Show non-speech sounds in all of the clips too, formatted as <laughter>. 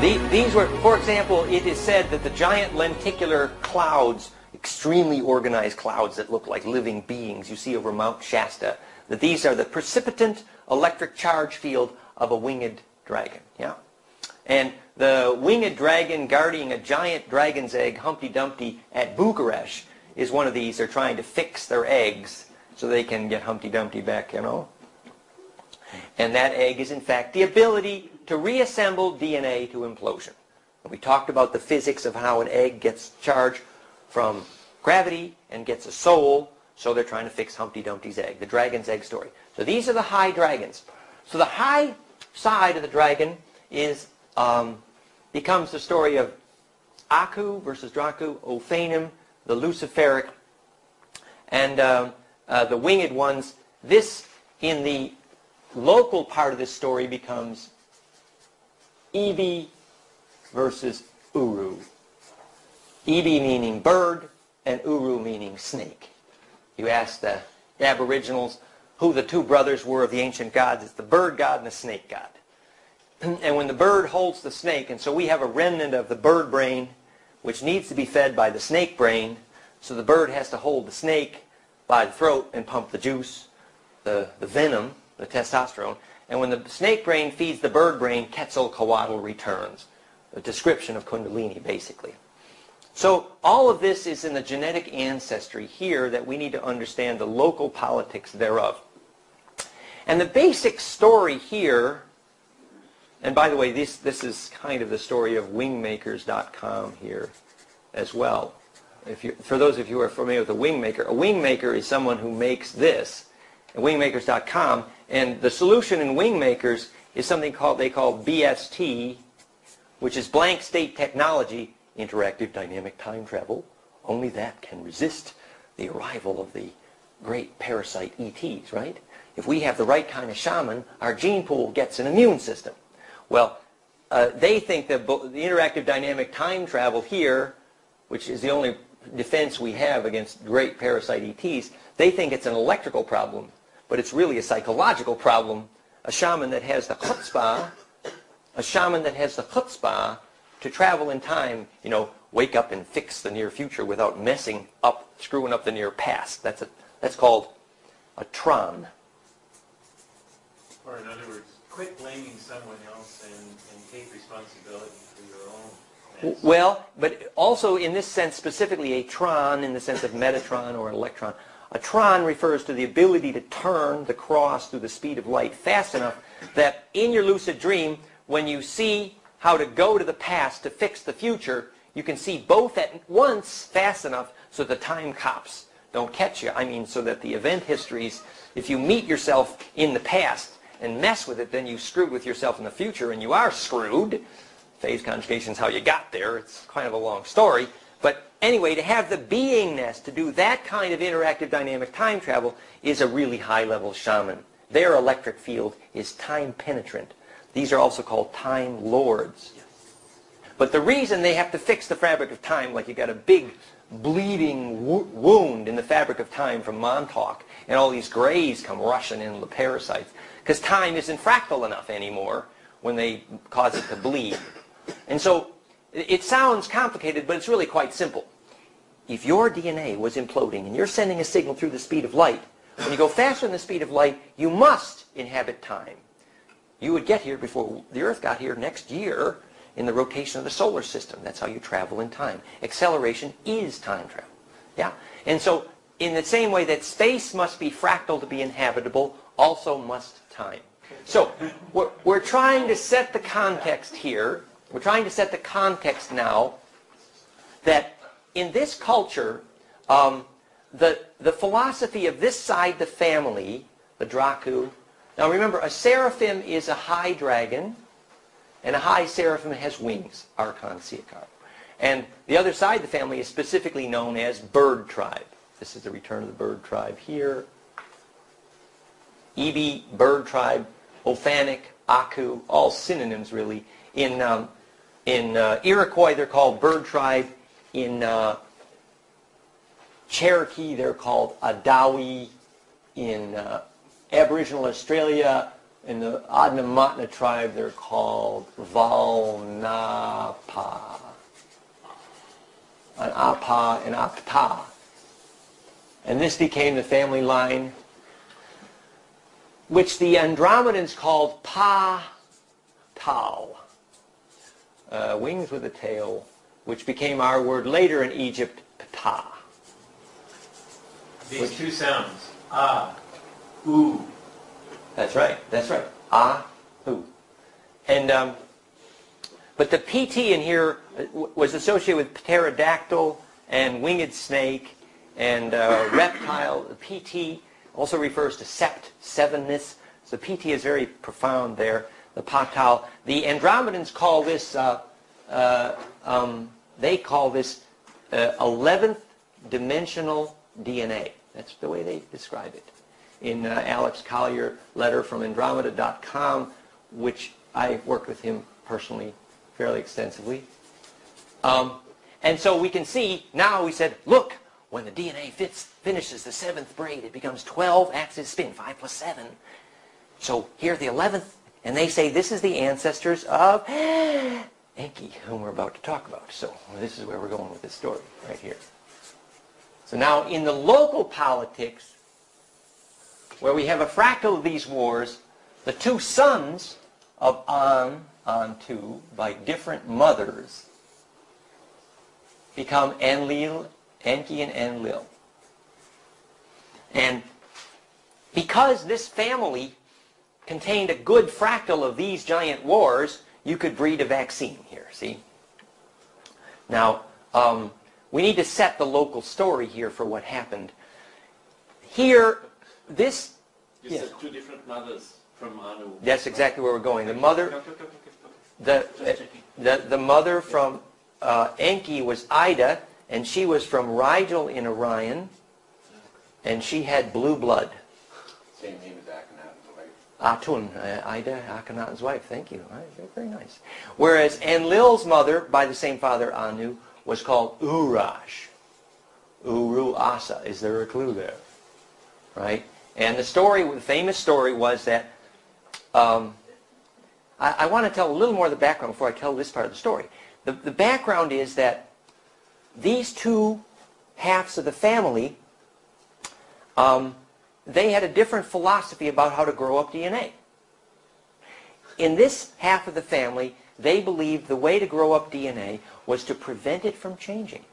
The, these were, for example, it is said that the giant lenticular clouds, extremely organized clouds that look like living beings you see over Mount Shasta, that these are the precipitant electric charge field of a winged dragon. Yeah? And the winged dragon guarding a giant dragon's egg, Humpty Dumpty, at Bucharest is one of these. They're trying to fix their eggs so they can get Humpty Dumpty back, you know. And that egg is, in fact, the ability to reassemble DNA to implosion. And we talked about the physics of how an egg gets charged from gravity and gets a soul, so they're trying to fix Humpty Dumpty's egg, the dragon's egg story. So these are the high dragons. So the high side of the dragon is um, becomes the story of Aku versus Dracu, Ophanim, the Luciferic, and um, uh, the winged ones. This, in the local part of this story, becomes Ebi versus Uru. Ebi meaning bird, and Uru meaning snake. You ask the aboriginals who the two brothers were of the ancient gods. It's the bird god and the snake god. <clears throat> And when the bird holds the snake, and so we have a remnant of the bird brain, which needs to be fed by the snake brain, so the bird has to hold the snake by the throat and pump the juice, the, the venom, the testosterone. And when the snake brain feeds the bird brain, Quetzalcoatl returns. A description of Kundalini, basically. So all of this is in the genetic ancestry here that we need to understand the local politics thereof. And the basic story here, and by the way, this, this is kind of the story of wingmakers.com here as well. If you, for those of you who are familiar with a wingmaker, a wingmaker is someone who makes this, And wingmakers.com, and the solution in Wingmakers is something called they call BST, which is blank slate technology, interactive dynamic time travel. Only that can resist the arrival of the great parasite ETs, right? If we have the right kind of shaman, our gene pool gets an immune system. Well, uh, they think that the interactive dynamic time travel here, which is the only defense we have against great parasite ETs, they think it's an electrical problem but it's really a psychological problem. A shaman that has the chutzpah, a shaman that has the chutzpah to travel in time, you know, wake up and fix the near future without messing up, screwing up the near past. That's, a, that's called a tron. Or in other words, quit blaming someone else and, and take responsibility for your own. Well, but also in this sense, specifically a tron in the sense of Metatron or electron. A tron refers to the ability to turn the cross through the speed of light fast enough that in your lucid dream, when you see how to go to the past to fix the future, you can see both at once fast enough so the time cops don't catch you. I mean, so that the event histories, if you meet yourself in the past and mess with it, then you screwed with yourself in the future, and you are screwed. Phase conjugation is how you got there. It's kind of a long story. But Anyway, to have the beingness to do that kind of interactive dynamic time travel is a really high-level shaman. Their electric field is time penetrant. These are also called time lords. But the reason they have to fix the fabric of time, like you got a big bleeding wo wound in the fabric of time from Montauk, and all these grays come rushing in, the parasites, because time isn't fractal enough anymore when they cause it to bleed. And so it sounds complicated, but it's really quite simple. If your DNA was imploding and you're sending a signal through the speed of light, when you go faster than the speed of light, you must inhabit time. You would get here before the Earth got here next year in the rotation of the solar system. That's how you travel in time. Acceleration is time travel. Yeah? And so in the same way that space must be fractal to be inhabitable, also must time. So we're, we're trying to set the context here we're trying to set the context now that in this culture, um, the, the philosophy of this side, the family, the Draku. now remember, a seraphim is a high dragon, and a high seraphim has wings, Archon Siakar. And the other side the family is specifically known as bird tribe. This is the return of the bird tribe here. Ebi, bird tribe, Ophanic, Aku, all synonyms really. In um, in uh, Iroquois, they're called bird tribe. In uh, Cherokee, they're called Adawi. In uh, Aboriginal Australia, In the Adnyamatna tribe, they're called Valnapa. An Apa and Apta. And this became the family line, which the Andromedans called Pa Tal. Uh, wings with a tail, which became our word later in Egypt, Ptah. These two sounds, ah, ooh, That's right. That's right. Ah, who. And, um, but the PT in here uh, was associated with pterodactyl and winged snake and uh, <laughs> reptile. The PT also refers to sept, sevenness. So PT is very profound there. The patal. The Andromedans call this, uh, uh, um, they call this uh, 11th dimensional DNA. That's the way they describe it in uh, Alex Collier letter from Andromeda.com, which I worked with him personally fairly extensively. Um, and so we can see now we said, look, when the DNA fits, finishes the seventh braid, it becomes 12 axis spin, 5 plus 7. So here the 11th, and they say this is the ancestors of Enki, whom we're about to talk about. So this is where we're going with this story, right here. So now in the local politics, where we have a fractal of these wars, the two sons of An, Antu, by different mothers, become Enlil, Enki and Enlil. And because this family contained a good fractal of these giant wars, you could breed a vaccine here, see? Now, um, we need to set the local story here for what happened. Here, this, You Yeah. said two different mothers from Anu. that's exactly where we're going. The mother, okay, okay. the, the, the mother from uh, Enki was Ida, and she was from Rigel in Orion, and she had blue blood. Same name as right? Atun, uh, Ida, Akhenaten's wife. Thank you. Very, nice. Whereas Enlil's mother, by the same father, Anu, was called Urash. Uru Asa. Is there a clue there? Right? And the story, the famous story was that, um, I, I want to tell a little more of the background before I tell this part of the story. The, the background is that these two halves of the family, um, they had a different philosophy about how to grow up DNA. In this half of the family, they believed the way to grow up DNA was to prevent it from changing.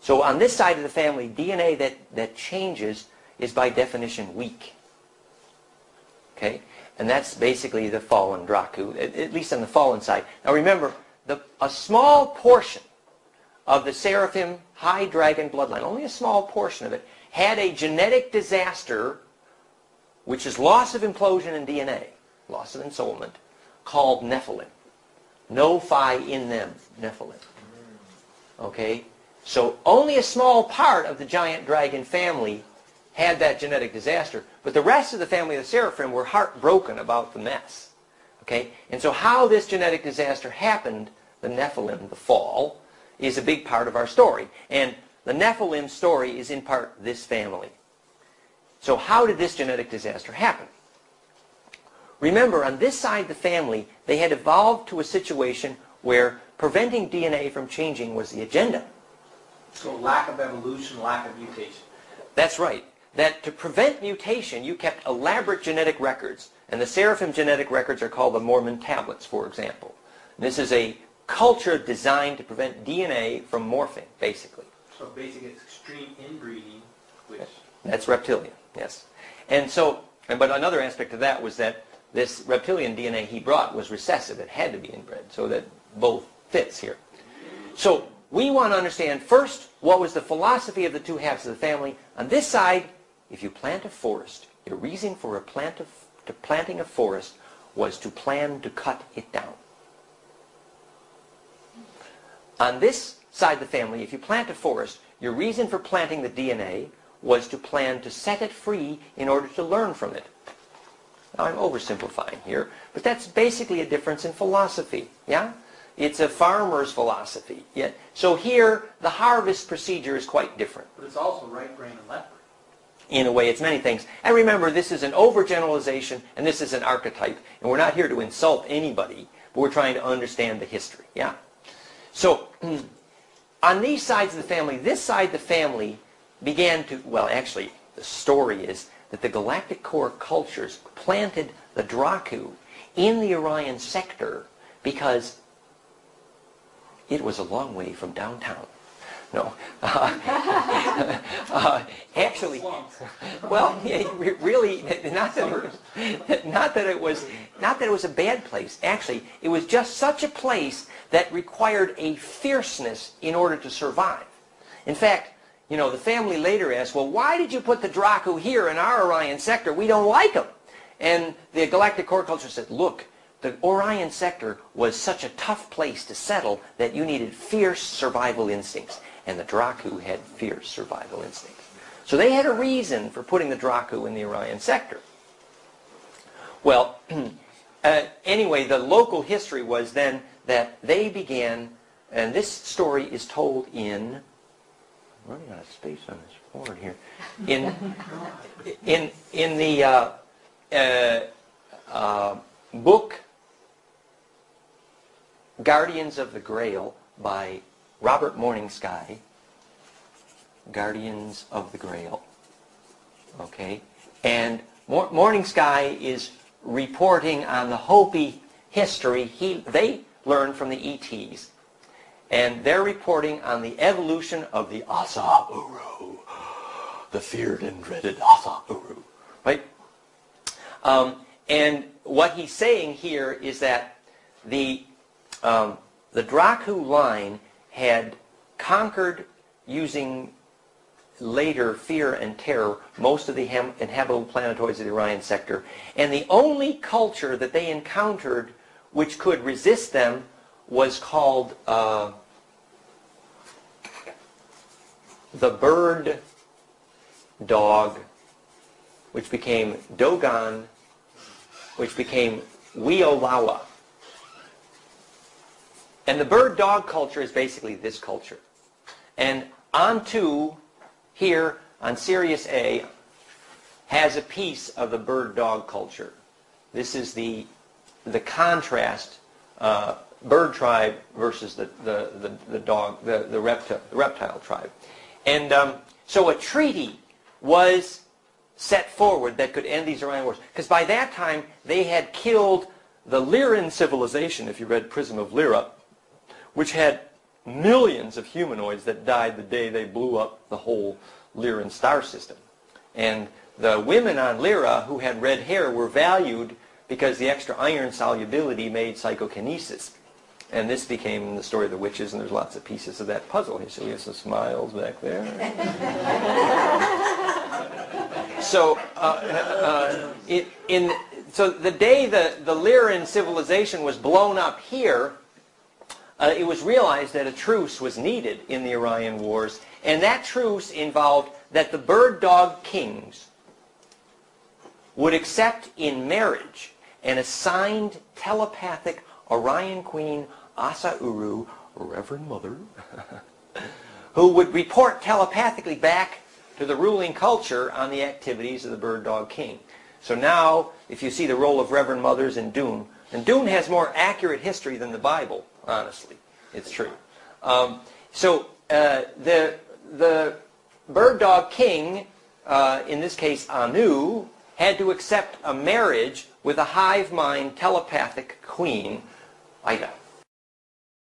So on this side of the family, DNA that, that changes is by definition weak. Okay? And that's basically the fallen Draku, at, at least on the fallen side. Now remember, the, a small portion of the Seraphim High Dragon bloodline, only a small portion of it, had a genetic disaster, which is loss of implosion in DNA, loss of ensoulment, called Nephilim. No phi in them, Nephilim. Okay? So only a small part of the giant dragon family had that genetic disaster, but the rest of the family of the Seraphim were heartbroken about the mess. Okay? And so how this genetic disaster happened, the Nephilim, the fall, is a big part of our story. And the Nephilim story is in part this family. So how did this genetic disaster happen? Remember, on this side of the family, they had evolved to a situation where preventing DNA from changing was the agenda. So lack of evolution, lack of mutation. That's right. That to prevent mutation, you kept elaborate genetic records. And the Seraphim genetic records are called the Mormon tablets, for example. This is a culture designed to prevent DNA from morphing, basically. So basically it's extreme inbreeding, which That's reptilian, yes. And so, but another aspect of that was that this reptilian DNA he brought was recessive. It had to be inbred, so that both fits here. So we want to understand first what was the philosophy of the two halves of the family. On this side, if you plant a forest, your reason for a plant of, to planting a forest was to plan to cut it down. On this side the family, if you plant a forest, your reason for planting the DNA was to plan to set it free in order to learn from it. Now I'm oversimplifying here, but that's basically a difference in philosophy, yeah? It's a farmer's philosophy. Yeah. So here, the harvest procedure is quite different. but it's also right brain and left brain. in a way. It's many things. And remember, this is an overgeneralization, and this is an archetype. And we're not here to insult anybody, but we're trying to understand the history. Yeah? So, <clears throat> on these sides of the family, this side of the family began to, well, actually, the story is that the galactic core cultures planted the Draku in the Orion sector because it was a long way from downtown. No. Uh, <laughs> uh, actually, well, <laughs> yeah, really, <laughs> not that, it, not that it was, not that it was a bad place. Actually, it was just such a place that required a fierceness in order to survive. In fact, you know, the family later asked, well, why did you put the Dracu here in our Orion sector? We don't like them. And the galactic core culture said, look, the Orion sector was such a tough place to settle that you needed fierce survival instincts. And the Dracu had fierce survival instincts. So they had a reason for putting the Dracu in the Orion sector. Well, <clears throat> uh, anyway, the local history was then that they began, and this story is told in, I'm running out of space on this board here, in, <laughs> in, in the uh, uh, uh book Guardians of the Grail by Robert Morning Sky. Guardians of the Grail. Okay? And Morning Sky is reporting on the Hopi history he, they learned from the ETs. And they're reporting on the evolution of the Asa Uru, the feared and dreaded Asa Uru. Right? Um, and what he's saying here is that the um, the Dracu line had conquered using later fear and terror most of the inhabitable planetoids of the Orion sector. And the only culture that they encountered which could resist them was called uh, the bird dog, which became Dogon, which became Weolawa. And the bird dog culture is basically this culture. And Antu here on Sirius A has a piece of the bird dog culture. This is the, the contrast, uh, bird tribe versus the, the, the, the dog, the, the, reptile, the reptile tribe. And um, so a treaty was set forward that could end these Orion Wars. Because by that time, they had killed the Lyran civilization, if you read Prism of Lyra, which had millions of humanoids that died the day they blew up the whole Lyran star system. And the women on Lyra who had red hair were valued because the extra iron solubility made psychokinesis. And this became the story of the witches, and there's lots of pieces of that puzzle here. So we have some smiles back there. <laughs> so, uh, uh, it, in, so the day the, the Lyran civilization was blown up here, uh, it was realized that a truce was needed in the Orion Wars, and that truce involved that the bird dog kings would accept in marriage an assigned telepathic Orion queen, Asa Uru, Reverend Mother, <laughs> who would report telepathically back to the ruling culture on the activities of the bird dog king. So now, if you see the role of Reverend Mothers in Dune, and Dune has more accurate history than the Bible, honestly. It's true. Um, so uh, the, the bird dog king, uh, in this case Anu, had to accept a marriage with a hive mind telepathic queen, Ida.